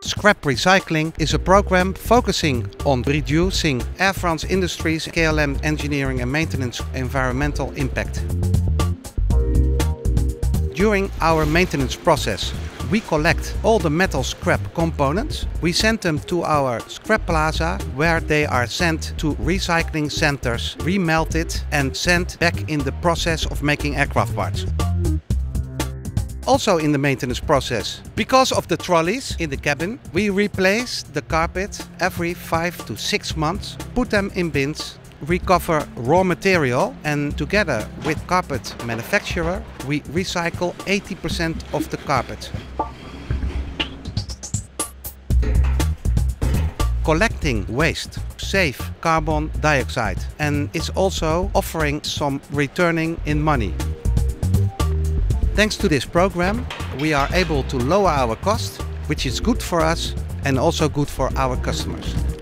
Scrap Recycling is a program focusing on reducing Air France Industries KLM engineering and maintenance environmental impact. During our maintenance process, we collect all the metal scrap components. We send them to our scrap plaza where they are sent to recycling centers, remelted and sent back in the process of making aircraft parts also in the maintenance process. Because of the trolleys in the cabin, we replace the carpet every five to six months, put them in bins, recover raw material and together with carpet manufacturer, we recycle 80% of the carpet. collecting waste save carbon dioxide and is also offering some returning in money. Thanks to this program, we are able to lower our cost, which is good for us and also good for our customers.